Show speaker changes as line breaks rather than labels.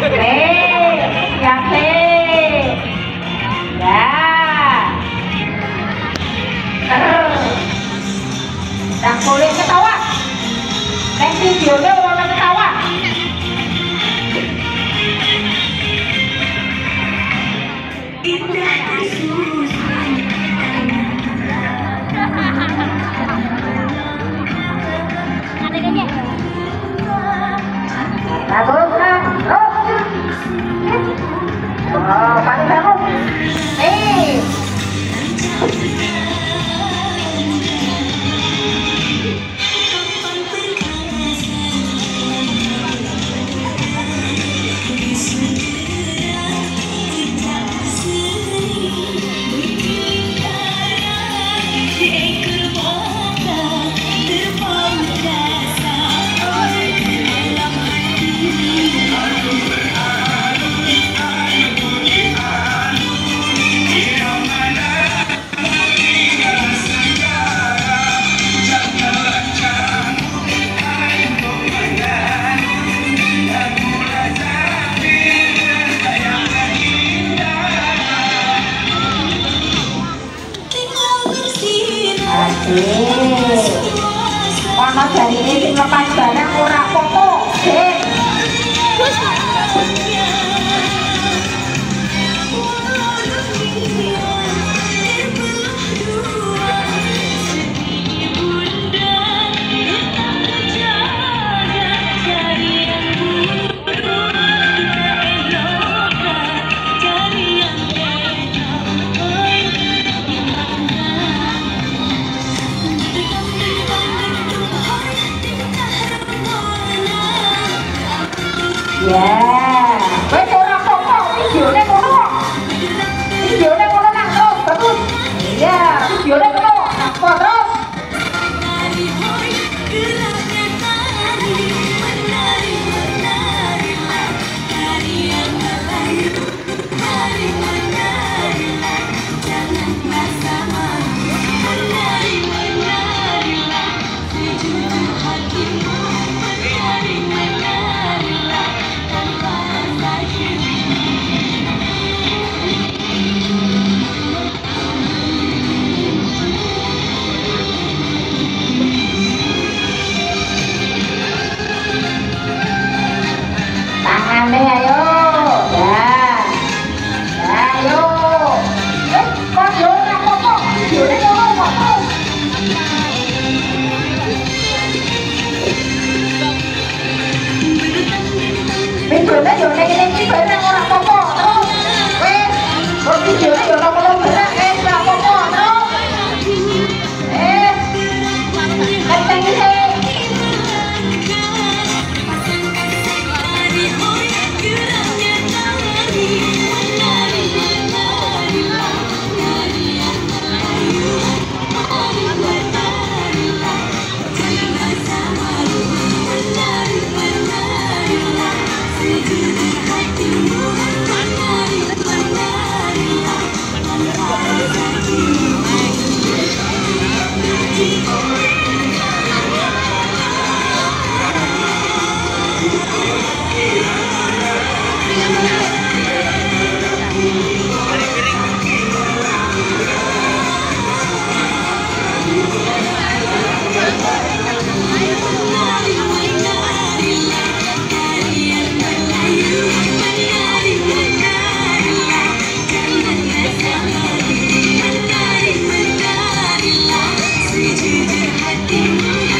Dạ dạ. Ờ. đặt cô lên cái boleh á. Dan đi chiều nữa Oke. Ono jarine sing lepas barang ora pokok. Sing foto. Sik. Ya. Wes ora foto, videone kono. Videone kono nang terus bagus. Iya, videone kono. Nang terus.
I think